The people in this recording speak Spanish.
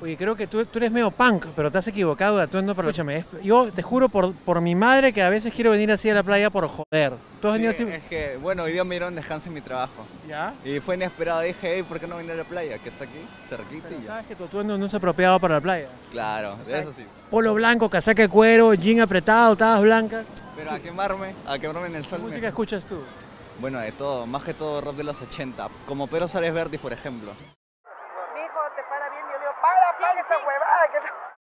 Oye, creo que tú, tú eres medio punk, pero te has equivocado de atuendo para Escúchame, es- Yo te juro por, por mi madre que a veces quiero venir así a la playa por joder. ¿Tú has venido Sí, así? Es que, bueno, hoy día me dieron descanso en mi trabajo. ¿Ya? Y fue inesperado. Dije, hey, ¿por qué no venir a la playa? Que está aquí, cerquita Pero y ya. sabes que tu atuendo no es apropiado para la playa. Claro, eso sí. Polo blanco, casaca de cuero, jean apretado, tabas blancas. Pero a quemarme, a quemarme en el ¿Qué sol. música me- escuchas tú? Bueno, de todo, más que todo rock de los 80. Como Pedro Suárez Verde, por ejemplo te para bien. Y yo le digo, para, para sí, esa sí. huevada. Que no...